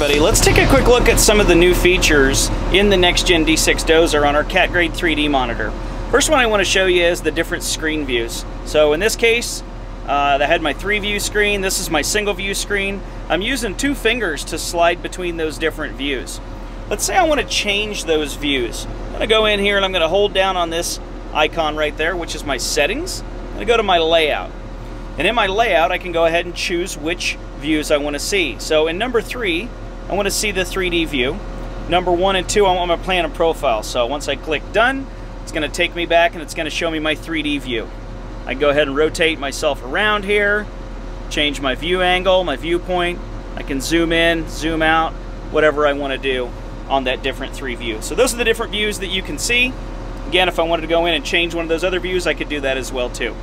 Let's take a quick look at some of the new features in the next gen D6 Dozer on our CAT Grade 3D monitor. First one I want to show you is the different screen views. So in this case, uh, I had my three view screen. This is my single view screen. I'm using two fingers to slide between those different views. Let's say I want to change those views. I'm going to go in here and I'm going to hold down on this icon right there, which is my settings. I'm going to go to my layout. And in my layout, I can go ahead and choose which views I want to see. So in number three, I want to see the 3D view. Number one and two, I want my plan and profile. So once I click done, it's going to take me back and it's going to show me my 3D view. I go ahead and rotate myself around here, change my view angle, my viewpoint. I can zoom in, zoom out, whatever I want to do on that different three views. So those are the different views that you can see. Again, if I wanted to go in and change one of those other views, I could do that as well too.